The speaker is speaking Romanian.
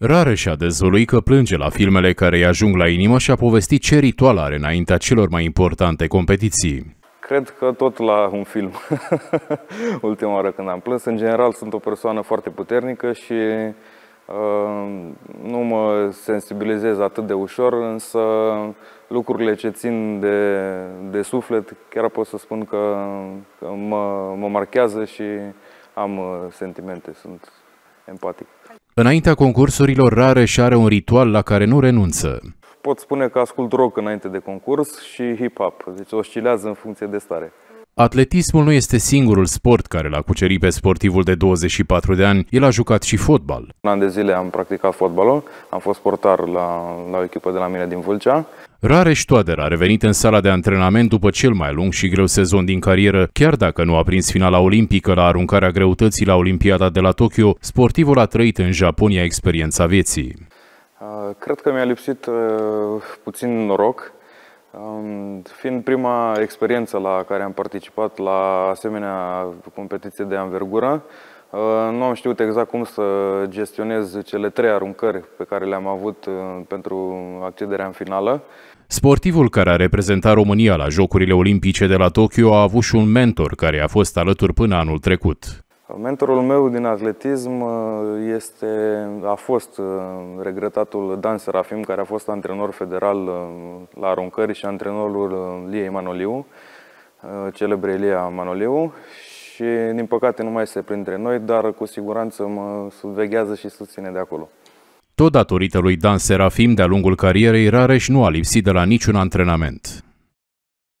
Rareș a dezvăluit că plânge la filmele care îi ajung la inimă și a povestit ce ritual are înaintea celor mai importante competiții. Cred că tot la un film. Ultima oară când am plâns. În general sunt o persoană foarte puternică și uh, nu mă sensibilizez atât de ușor, însă lucrurile ce țin de, de suflet, chiar pot să spun că, că mă, mă marchează și am uh, sentimente, sunt empatic. Înaintea concursurilor rare și are un ritual la care nu renunță. Pot spune că ascult rock înainte de concurs și hip-hop, deci oscilează în funcție de stare. Atletismul nu este singurul sport care l-a cucerit pe sportivul de 24 de ani, el a jucat și fotbal. Un an de zile am practicat fotbalul, am fost portar la, la o echipă de la mine din Vâlcea. Rareș Ștoader a revenit în sala de antrenament după cel mai lung și greu sezon din carieră, chiar dacă nu a prins finala olimpică la aruncarea greutății la Olimpiada de la Tokyo, sportivul a trăit în Japonia experiența vieții. Uh, cred că mi-a lipsit uh, puțin noroc, um, fiind prima experiență la care am participat la asemenea competiție de anvergură. Uh, nu am știut exact cum să gestionez cele trei aruncări pe care le-am avut pentru accederea în finală. Sportivul care a reprezentat România la Jocurile Olimpice de la Tokyo a avut și un mentor care a fost alături până anul trecut. Mentorul meu din atletism uh, este, a fost uh, regretatul Dan Serafim, care a fost antrenor federal uh, la aruncări și antrenorul Liei Manoliu, celebre Lia Manoliu și din păcate nu mai este printre noi, dar cu siguranță mă suveghează și susține de acolo. Tot datorită lui Dan Serafim, de-a lungul carierei, Rareș nu a lipsit de la niciun antrenament.